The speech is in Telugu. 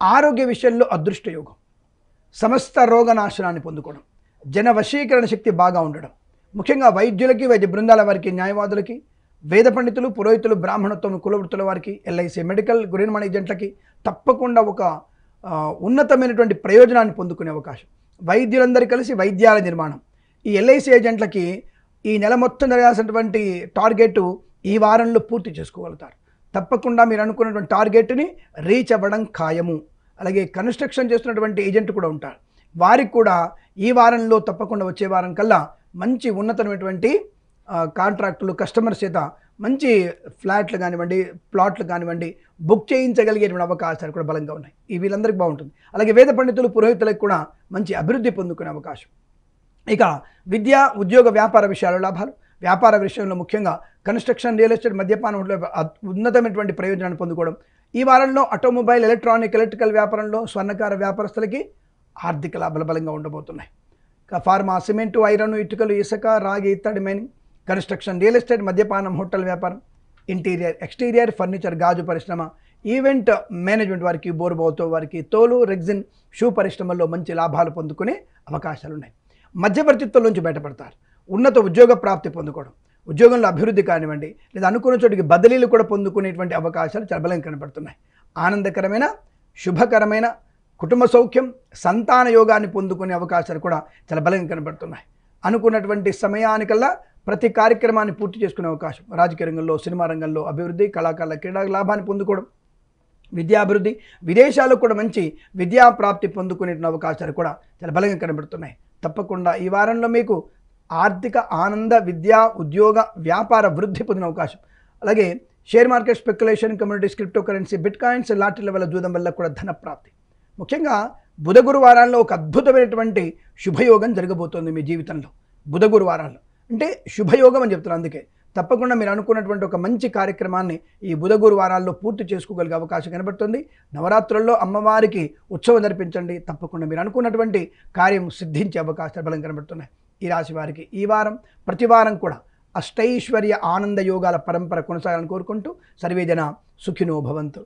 ఆరోగ్య విషయంలో అదృష్ట యోగం సమస్త రోగనాశనాన్ని పొందుకోవడం. జన వశీకరణ శక్తి బాగా ఉండడం. ముఖ్యంగా వైద్యులకి వైద్య బృందాల వారికి న్యాయవాదులకి వేద పండితులు పురోహితులు బ్రాహ్మణత్వం కులవృత్తుల వారికి ఎల్ఐసి మెడికల్ గురిన్మణి ఏజెంట్లకి తప్పకుండా ఒక ఉన్నతమైనటువంటి ప్రయోజనాన్ని పొందుకునే అవకాశం. వైద్యులందరూ కలిసి వైద్యాల నిర్మాణం. ఈ ఎల్ఐసి ఏజెంట్లకి ఈ నెల మొత్తం జరగాల్సినటువంటి టార్గెట్ ఈ వారంలో పూర్తి చేసుకోగలుగుతారు. తప్పకుండా మీరు అనుకున్నటువంటి టార్గెట్ని రీచ్ అవ్వడం ఖాయము. అలాగే కన్స్ట్రక్షన్ చేస్తున్నటువంటి ఏజెంట్ కూడా ఉంటారు. వారికి కూడా ఈ వారంలో తప్పకుండా వచ్చే వారం కల్లా మంచి ఉన్నతమైనటువంటి కాంట్రాక్టులు కస్టమర్స్ చేత మంచి ఫ్లాట్లు కానివ్వండి ప్లాట్లు కానివ్వండి బుక్ చేయించగలిగేటువంటి అవకాశాలు కూడా బలంగా ఉన్నాయి. ఈ వీళ్ళందరికీ బాగుంటుంది. అలాగే వేద పండితులు పురోహితులకు కూడా మంచి అభివృద్ధి పొందుకునే అవకాశం. ఇక విద్య ఉద్యోగ వ్యాపార విషయాలు లాభాలు. వ్యాపార విషయంలో ముఖ్యంగా కన్స్ట్రక్షన్ రియల్ ఎస్టేట్ మద్యపానం ఉన్నతమైనటువంటి ప్రయోజనాన్ని పొందుకోవడం ఈ వారంలో ఆటోమొబైల్ ఎలక్ట్రానిక్ ఎలక్ట్రికల్ వ్యాపారంలో స్వర్ణకార వ్యాపారస్తులకి ఆర్థిక లాభాలు బలంగా ఉండబోతున్నాయి. ఫార్మా సిమెంటు ఐరన్ ఇటుకలు ఇసుక రాగి ఇత్తడి మైనింగ్ కన్స్ట్రక్షన్ రియల్ ఎస్టేట్ మద్యపానం హోటల్ వ్యాపారం ఇంటీరియర్ ఎక్స్టీరియర్ ఫర్నిచర్ గాజు పరిశ్రమ ఈవెంట్ మేనేజ్మెంట్ వారికి బోర్బోతో వారికి తోలు రెగ్జిన్ షూ పరిశ్రమల్లో మంచి లాభాలు పొందుకునే అవకాశాలు ఉన్నాయి మధ్యవర్తిత్వం నుంచి బయటపడతారు. ఉన్నత ఉద్యోగ ప్రాప్తి పొందుకోవడం. ఉద్యోగంలో అభివృద్ధి కానివ్వండి లేదా అనుకున్న చోటికి బదిలీలు కూడా పొందుకునేటువంటి అవకాశాలు చాలా బలంగా కనపడుతున్నాయి ఆనందకరమైన శుభకరమైన కుటుంబ సౌఖ్యం సంతాన యోగాన్ని పొందుకునే అవకాశాలు కూడా చాలా బలంగా కనబడుతున్నాయి. అనుకున్నటువంటి సమయానికల్లా ప్రతి కార్యక్రమాన్ని పూర్తి చేసుకునే అవకాశం. రాజకీయ రంగంలో సినిమా రంగంలో అభివృద్ధి కళాకారుల క్రీడా లాభాన్ని పొందుకోవడం విద్యాభివృద్ధి విదేశాలకు కూడా మంచి విద్యా ప్రాప్తి పొందుకునే అవకాశాలు కూడా చాలా బలంగా కనబడుతున్నాయి. తప్పకుండా ఈ వారంలో మీకు ఆర్థిక ఆనంద విద్యా ఉద్యోగ వ్యాపార వృద్ధి పొందిన అవకాశం. అలాగే share market speculation communities crypto currency bitcoins లాటరీల వల్ల జూదం వల్ల కూడా ధన ప్రాప్తి. ముఖ్యంగా బుధ గురువారాల్లో ఒక అద్భుతమైనటువంటి శుభయోగం జరగబోతోంది మీ జీవితంలో. బుధ గురువారాల్లో. అంటే శుభయోగం అని చెప్తున్నాను అందుకే. తప్పకుండా మీరు అనుకున్నటువంటి ఒక మంచి కార్యక్రమాన్ని ఈ బుధ గురువారాల్లో పూర్తి చేసుకోగలిగే అవకాశం కనబడుతుంది. నవరాత్రుల్లో అమ్మవారికి ఉత్సవం జరిపించండి. తప్పకుండా మీరు అనుకున్నటువంటి కార్యం సిద్ధించే అవకాశాలు బలం కనబడుతున్నాయి. ఈ రాశి వారికి ఈ వారం ప్రతి వారం కూడా అష్టైశ్వర్య ఆనంద యోగాల పరంపర కొనసాగాలని కోరుకుంటూ సర్వేజన సుఖినో భవంతు.